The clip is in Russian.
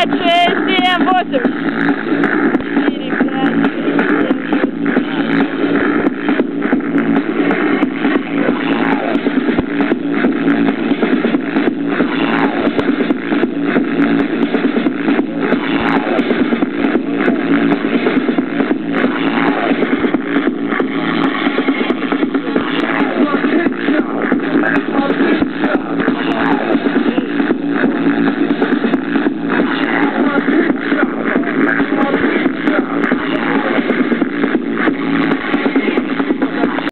пять, шесть, семь, восемь.